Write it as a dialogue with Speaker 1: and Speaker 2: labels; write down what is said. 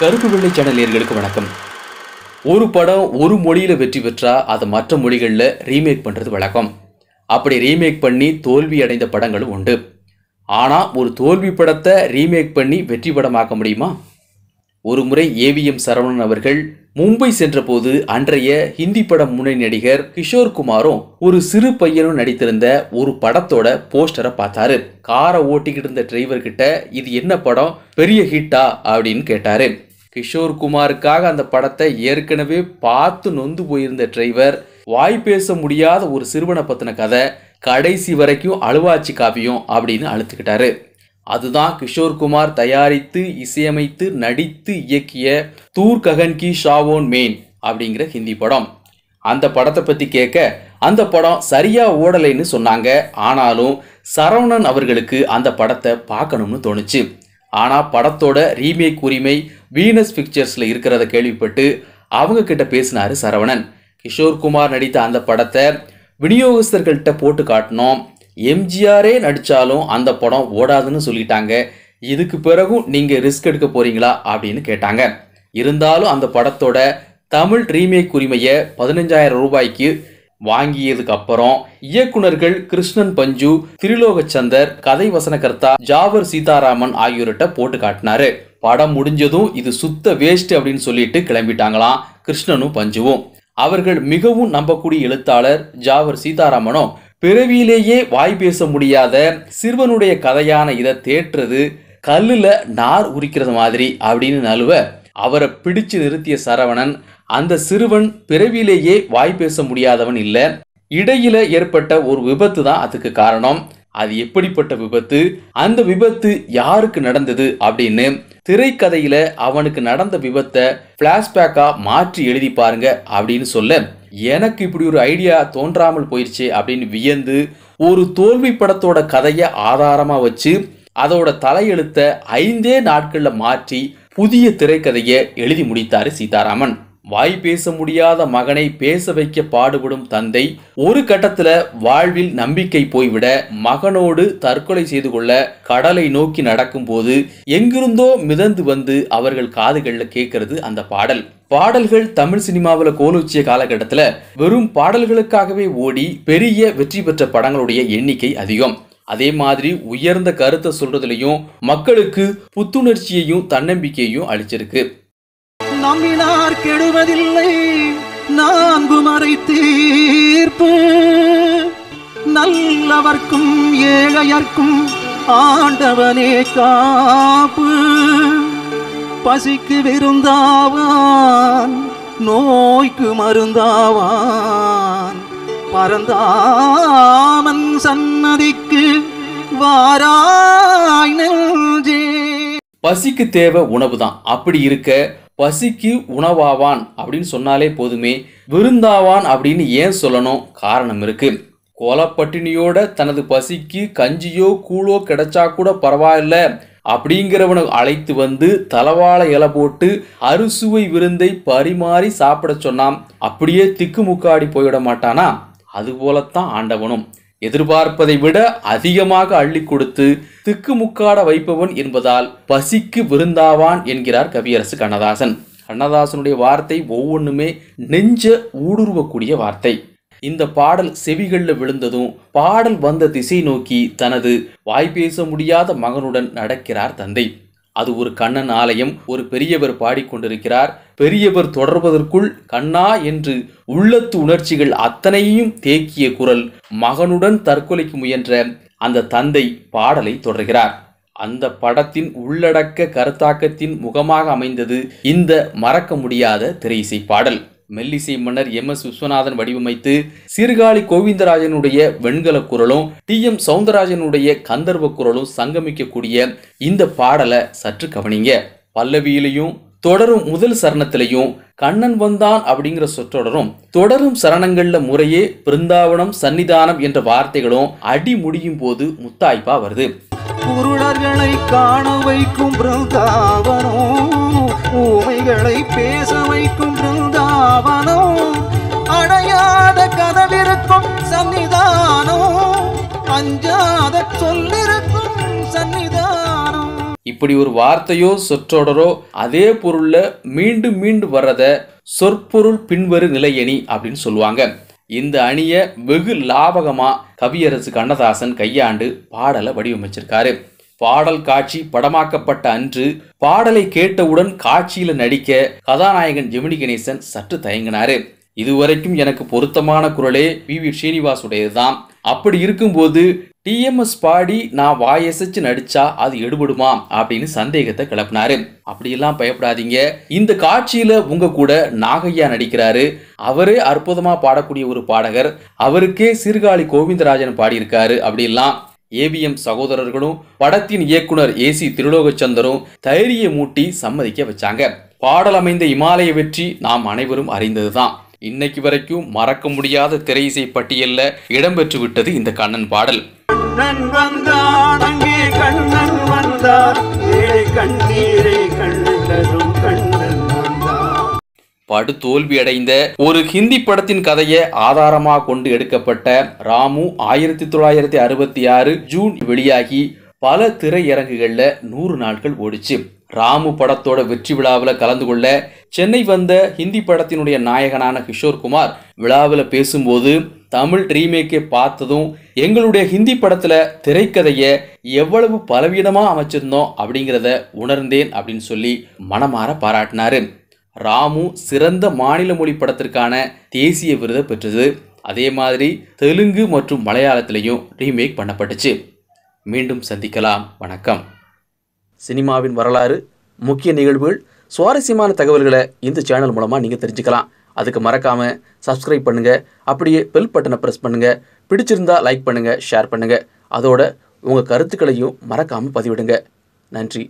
Speaker 1: கருப்பு வெள்ளை சேனல் நேர்களுக்கு வணக்கம். ஒரு படம் ஒரு மொழியில் வெற்றி பெற்றால் அதை மற்ற மொழிகளில் ரீமேக் பண்ணுறது வழக்கம். அப்படி ரீமேக் பண்ணி தோல்வி அடைந்த படங்களும் உண்டு. ஆனால் ஒரு தோல்வி படத்தை ரீமேக் பண்ணி வெற்றி படமாக்க முடியுமா? ஒரு முறை ஏவிஎம் சரவணன் அவர்கள் மும்பை சென்றபோது அன்றைய ஹிந்தி படம் முன்னணி நடிகர் கிஷோர் குமாரும் ஒரு சிறு பையனும் நடித்திருந்த ஒரு படத்தோட போஸ்டரை பார்த்தாரு. காரை ஓட்டிக்கிட்டு இருந்த டிரைவர் கிட்ட இது என்ன படம்? பெரிய ஹிட்டா அப்படின்னு கேட்டாரு. கிஷோர் குமாருக்காக அந்த படத்தை ஏற்கனவே பார்த்து நொந்து போயிருந்த டிரைவர் வாய் பேச முடியாத ஒரு சிறுவனை பத்தின கதை கடைசி வரைக்கும் அழுவாச்சி காவியம் அப்படின்னு அழுத்துக்கிட்டாரு. அதுதான் கிஷோர் குமார் தயாரித்து இசையமைத்து நடித்து இயக்கிய தூர் ககன் கி ஷாவோன் மேன் அப்படிங்கிற ஹிந்தி படம். அந்த படத்தை பற்றி கேட்க அந்த படம் சரியாக ஓடலைன்னு சொன்னாங்க. ஆனாலும் சரவணன் அவர்களுக்கு அந்த படத்தை பார்க்கணும்னு தோணுச்சு. ஆனால் படத்தோட ரீமேக் உரிமை வீனஸ் பிக்சர்ஸில் இருக்கிறத கேள்விப்பட்டு அவங்க கிட்ட பேசினார் சரவணன். கிஷோர் குமார் நடித்த அந்த படத்தை விநியோகஸ்தர்கள்ட்ட போட்டு காட்டினோம். எம்ஜிஆரே நடித்தாலும் அந்த படம் ஓடாதுன்னு சொல்லிட்டாங்க. இதுக்கு பிறகும் நீங்கள் ரிஸ்க் எடுக்க போகிறீங்களா அப்படின்னு கேட்டாங்க. இருந்தாலும் அந்த படத்தோட தமிழ் ரீமேக் உரிமையை பதினஞ்சாயிரம் ரூபாய்க்கு வாங்கியதுக்கு அப்புறம் இயக்குனர்கள் கிருஷ்ணன் பஞ்சு திருலோகச்சந்தர் கதை வசனகர்த்தா ஜாவர் சீதாராமன் ஆகியோர்கிட்ட போட்டு காட்டினாரு. படம் முடிஞ்சதும் இது சுத்த வேஸ்ட் அப்படின்னு சொல்லிட்டு கிளம்பிட்டாங்களாம் கிருஷ்ணனும் பஞ்சுவும். அவர்கள் மிகவும் நம்பக்கூடிய எழுத்தாளர் ஜாவர் சீதாராமனும் பிறவியிலேயே வாய் பேச முடியாத சிறுவனுடைய கதையான இதை தேற்றுறது கல்லுல நார் உரிக்கிறது மாதிரி அப்படின்னு நழுவ அவரை பிடிச்சு நிறுத்திய சரவணன் அந்த சிறுவன் பிறவியிலேயே வாய் பேச முடியாதவன் இல்லை. இடையில ஏற்பட்ட ஒரு விபத்து தான் அதுக்கு காரணம். அது எப்படிப்பட்ட விபத்து? அந்த விபத்து யாருக்கு நடந்தது அப்படின்னு திரைக்கதையில அவனுக்கு நடந்த விபத்தை பிளாஷ்பேக்கா மாற்றி எழுதி பாருங்க அப்படின்னு சொல்ல. எனக்கு இப்படி ஒரு ஐடியா தோன்றாமல் போயிடுச்சு அப்படின்னு வியந்து ஒரு தோல்வி படத்தோட கதையை ஆதாரமா வச்சு அதோட தலையெழுத்த ஐந்தே நாட்களில் மாற்றி புதிய திரைக்கதையை எழுதி முடித்தாரு சீதாராமன். வாய் பேச முடியாத மகனை பேச வைக்க பாடுபடும் தந்தை ஒரு கட்டத்துல வாழ்வில் நம்பிக்கை போய்விட மகனோடு தற்கொலை செய்து கொள்ள கடலை நோக்கி நடக்கும்போது எங்கிருந்தோ மிதந்து வந்து அவர்கள் காதுகளில் கேட்கறது அந்த பாடல். பாடல்கள் தமிழ் சினிமாவில் கோலுச்சிய காலகட்டத்தில் வெறும் பாடல்களுக்காகவே ஓடி பெரிய வெற்றி பெற்ற படங்களுடைய எண்ணிக்கை அதிகம். அதே மாதிரி உயர்ந்த கருத்தை சொல்றதுலையும் மக்களுக்கு புத்துணர்ச்சியையும் தன்னம்பிக்கையையும் அளிச்சிருக்கு.
Speaker 2: நம்பினார் கெடுவதில்லை. நான்கு மறை தீர்ப்பு. நல்லவர்க்கும் ஏழையர்க்கும் ஆண்டவனே காப்பு. பசிக்கு விருந்தாவான் நோய்க்கு மருந்தாவான். பரந்தாமன் சன்னதிக்கு வாராய் நெஞ்சே.
Speaker 1: பசிக்கு தேவை உணவு தான் அப்படி இருக்க பசிக்கு உணவாவான் அப்படின்னு சொன்னாலே போதுமே. விருந்தாவான் அப்படின்னு ஏன் சொல்லணும்? காரணம் இருக்கு. கோலப்பட்டினியோட தனது பசிக்கு கஞ்சியோ கூழோ கிடைச்சா கூட பரவாயில்ல அப்படிங்கிறவனை அழைத்து வந்து தலவாழ இலை போட்டு அறுசுவை விருந்தை பரிமாறி சாப்பிட சொன்னான். அப்படியே திக்குமுக்காடி போயிட மாட்டானா? அதுபோலத்தான் ஆண்டவனும். எதிர்பார்ப்பதை விட அதிகமாக அள்ளி கொடுத்து திக்குமுக்காட வைப்பவன் என்பதால் பசிக்கு விருந்தாவான் என்கிறார் கவியரசு கண்ணதாசன். கண்ணதாசனுடைய வார்த்தை ஒவ்வொன்றுமே நெஞ்ச ஊடுருவக்கூடிய வார்த்தை. இந்த பாடல் செவிகளில் விழுந்ததும் பாடல் வந்த திசை நோக்கி தனது வாய் பேச முடியாத மகனுடன் நடக்கிறார் தந்தை. அது ஒரு கண்ணன் ஆலயம் ஒரு பெரியவர் பாடிக்கொண்டிருக்கிறார். பெரியவர் தொடர்வதற்குள் கண்ணா என்று உள்ளத்து உணர்ச்சிகள் அத்தனையும் தேக்கிய குரல் மகனுடன் தற்கொலைக்கு முயன்ற அந்த தந்தை பாடலை தொடர்கிறார். அந்த படத்தின் உள்ளடக்க கருத்தாக்கத்தின் முகமாக அமைந்தது இந்த மறக்க முடியாத திரையிசை பாடல். மெல்லிசை மன்னர் எம். எஸ். விஸ்வநாதன் வடிவமைத்து சீர்காழி கோவிந்தராஜனுடைய வெண்கல குரலும் டி. எம். சவுந்தரராஜனுடைய கந்தர்வ குரலும் சங்கமிக்கக்கூடிய இந்த பாடலை சற்று கவனிங்க. பல்லவியிலையும் தொடரும் முதல் சரணத்திலையும் கண்ணன் வந்தான் அப்படிங்கிற சொற்றொடரும் தொடரும் சரணங்கள்ல முறையே பிருந்தாவனம் சன்னிதானம் என்ற வார்த்தைகளும் அடி முடியும் போது முத்தாய்ப்பா வருது.
Speaker 2: குருடர்களை காண வைக்கும் பிருந்தாவனோ ஊமைகளை பேச வைக்கும் பிருந்தாவனோ அடையாத கதவிருக்கும் சன்னிதானோ அஞ்சாத சொல்லிருக்கும் சன்னிதானம்.
Speaker 1: இப்படி ஒரு வார்த்தையோ சொற்றொடரோ அதே பொருளில் மீண்டும் மீண்டும் வர்றத சொற்பொருள் பின்வரு நிலையணி அப்படின்னு சொல்லுவாங்க. இந்த அணியை வெகு லாபகமாக கவியரசு கண்ணதாசன் கையாண்டு பாடலை வடிவமைச்சிருக்காரு. பாடல் காட்சி படமாக்கப்பட்ட அன்று பாடலை கேட்டவுடன் காட்சியில் நடிக்க கதாநாயகன் ஜெமினி கணேசன் சற்று தயங்கினாரு. இதுவரைக்கும் எனக்கு பொருத்தமான குரலே வி வி ஸ்ரீனிவாசுடையதுதான். அப்படி இருக்கும்போது டிஎம்எஸ் பாடி நான் வாயசைச்சு நடிச்சா அது எடுபடுமா அப்படின்னு சந்தேகத்தை கிளப்பினாரு. அப்படியெல்லாம் பயப்படாதீங்க. இந்த காட்சியில உங்க கூட நாகையா நடிக்கிறாரு. அவரே அற்புதமா பாடக்கூடிய ஒரு பாடகர். அவருக்கே சீர்காழி கோவிந்தராஜன் பாடியிருக்காரு அப்படிலாம் ஏவிஎம் சகோதரர்களும் படத்தின் இயக்குனர் ஏசி திருலோகச்சந்தரும் தைரிய மூட்டி சம்மதிக்க வச்சாங்க. பாடல் அமைந்த இமாலய வெற்றி நாம் அனைவரும் அறிந்ததுதான். இன்னைக்கு வரைக்கும் மறக்க முடியாத திரையிசை பட்டியலில் இடம்பெற்று விட்டது இந்த கண்ணன் பாடல்.
Speaker 2: கண்ணன் வந்தான். அங்கே கண்ணன் வந்தார். ஏழை கண்ணீரை கண்டதும் கண்ணன்
Speaker 1: படு தோல்வியடைந்த ஒரு ஹிந்தி படத்தின் கதையை ஆதாரமாக கொண்டு எடுக்கப்பட்ட ராமு ஆயிரத்தி தொள்ளாயிரத்தி அறுபத்தி ஆறு ஜூன் வெளியாகி பல திரையரங்குகளில் நூறு நாட்கள் ஓடிச்சு. ராமு படத்தோட வெற்றி விழாவில் கலந்து கொள்ள சென்னை வந்த ஹிந்தி படத்தினுடைய நாயகனான கிஷோர் குமார் விழாவில் பேசும்போது தமிழ் ரீமேக்கை பார்த்ததும் எங்களுடைய ஹிந்தி படத்தில் திரைக்கதையை எவ்வளவு பலவீனமாக அமைச்சிருந்தோம் அப்படிங்கிறத உணர்ந்தேன் அப்படின்னு சொல்லி மனமாற பாராட்டினாரு. ராமு சிறந்த மாநில மொழி படத்திற்கான தேசிய விருதை பெற்றது. அதே மாதிரி தெலுங்கு மற்றும் மலையாளத்திலையும் ரீமேக் பண்ணப்பட்டுச்சு. மீண்டும் சந்திக்கலாம். வணக்கம். சினிமாவின் வரலாறு முக்கிய நிகழ்வுகள் சுவாரஸ்யமான தகவல்களை இந்த சேனல் மூலமாக நீங்கள் தெரிஞ்சுக்கலாம். அதுக்கு மறக்காமல் சப்ஸ்கிரைப் பண்ணுங்கள் அப்படியே பெல் பட்டனை ப்ரெஸ் பண்ணுங்கள் பிடிச்சிருந்தா லைக் பண்ணுங்கள் ஷேர் பண்ணுங்கள் அதோட உங்கள் கருத்துக்களையும் மறக்காமல் பதிவிடுங்க. நன்றி.